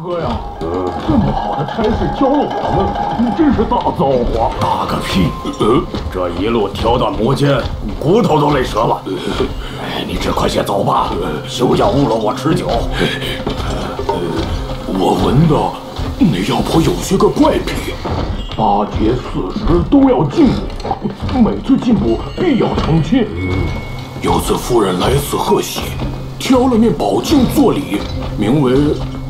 哥呀，这么好的差事交了我们，你真是大造化！大个屁！这一路挑担磨尖，骨头都累折了。哎，你这快些走吧，休要误了我吃酒。我闻到那妖婆有些个怪癖，八节四十都要进补，每次进补必要成亲。有次夫人来此贺喜，挑了面宝镜做礼，名为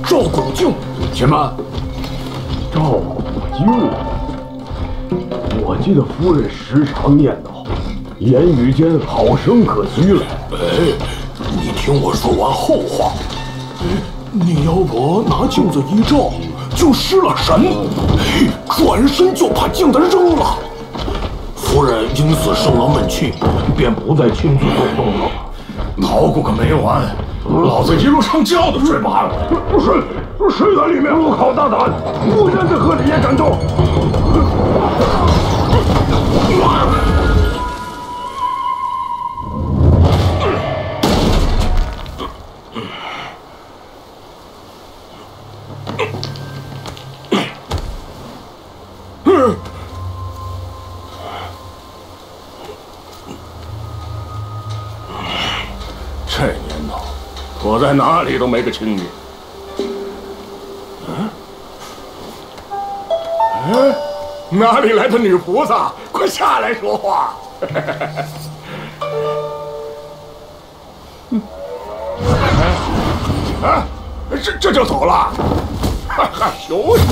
照骨镜。且慢，照骨镜，我记得夫人时常念叨，言语间好生可虚了。哎，你听我说完后话。那妖婆拿镜子一照，就失了神，转身就把镜子扔了。夫人因此生了闷气，便不再亲自动动了。捣鼓个没完！老子一路上觉都睡罢了。谁？谁在里面？我靠大胆！我站在河里也敢动！躲在哪里都没个清静。嗯？哪里来的女菩萨？快下来说话！啊，这这就走了？哈哈，休息。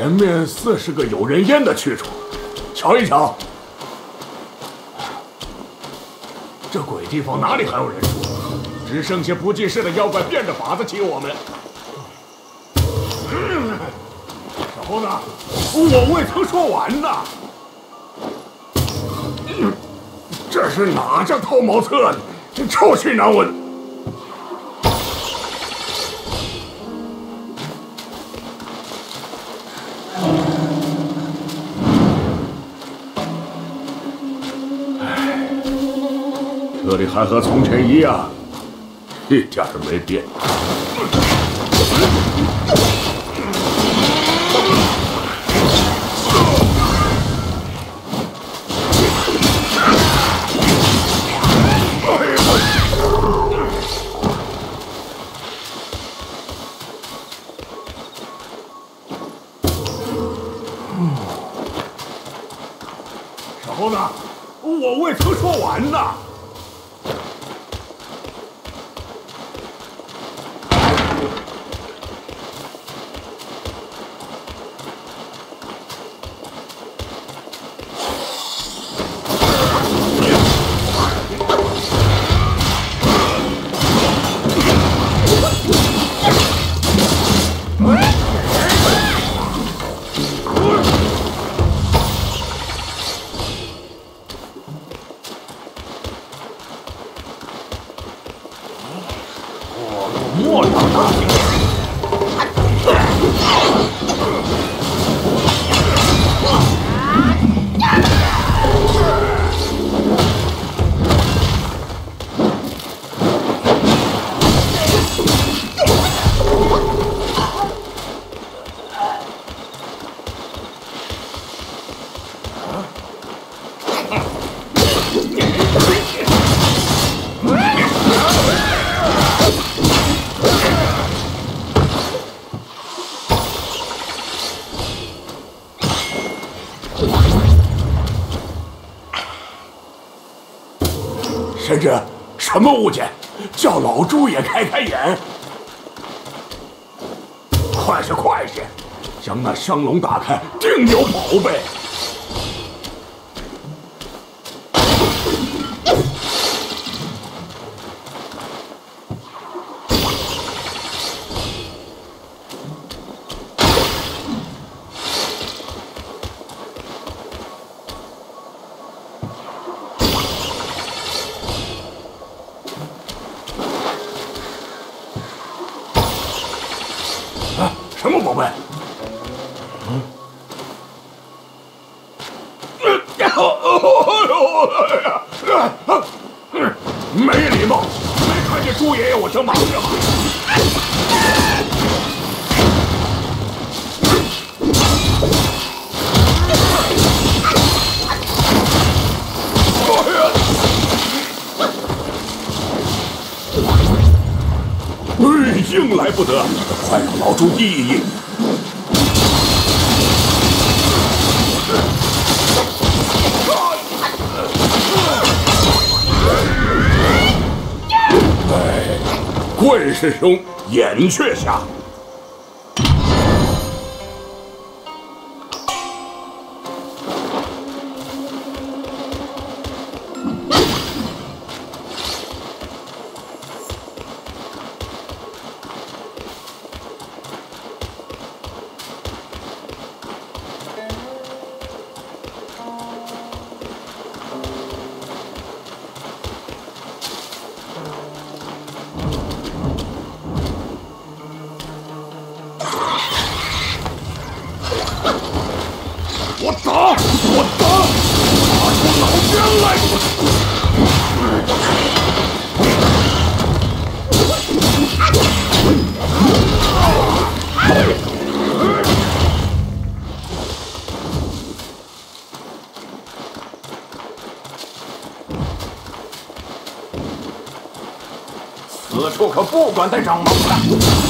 前面似是个有人烟的去处，瞧一瞧。这鬼地方哪里还有人住？只剩下不济事的妖怪变着法子欺我们。小猴子，我未曾说完呢。这是哪家偷茅厕呢？臭气难闻。这里还和从前一样，一点儿没变。小猴子，我未曾说完呢。什么物件？叫老朱也开开眼！快些快些，将那香笼打开，定有宝贝。什硬来不得！快让老朱医一医！哎，棍师兄，眼却下。我打，我打，打出老奸来！此处可不管带长矛的。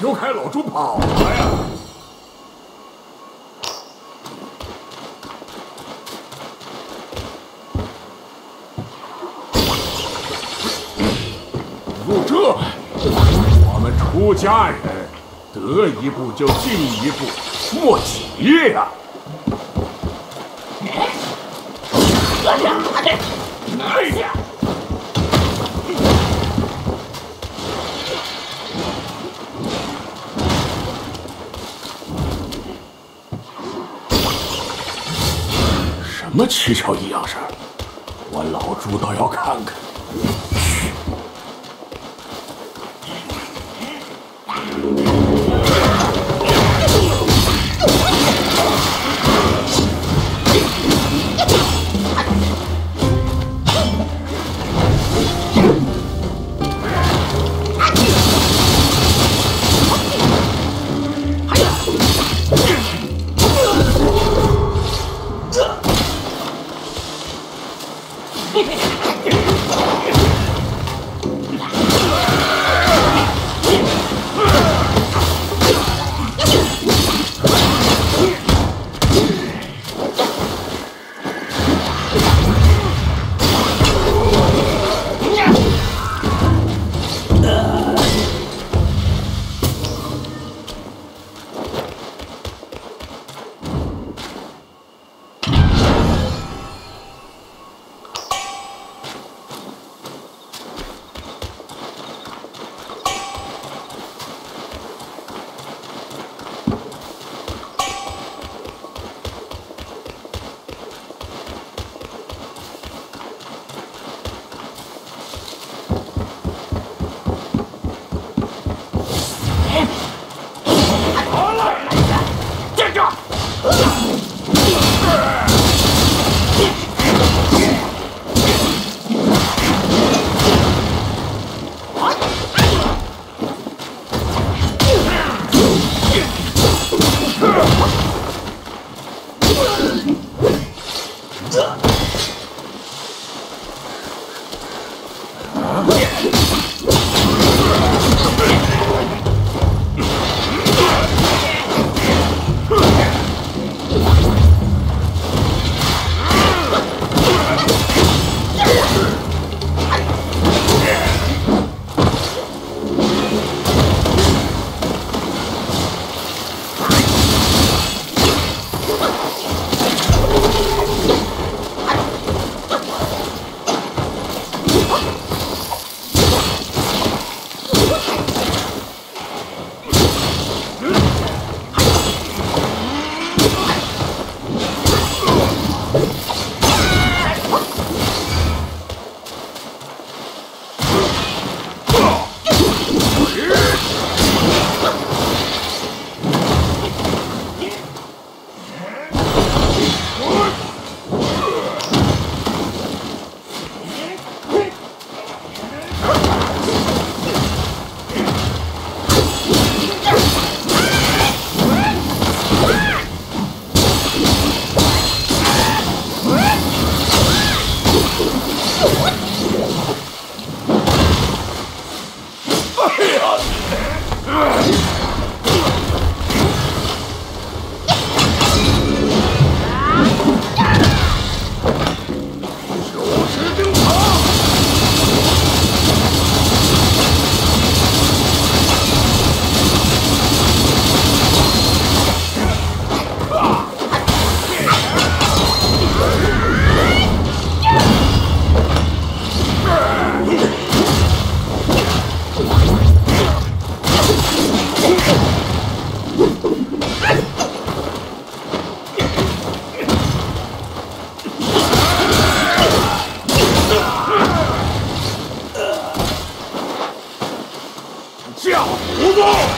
怎丢开老猪跑了呀？入这，我们出家人得一步就进一步，莫急呀！哎呀！什么蹊跷异样事儿？我老朱倒要看看。one. Trouble!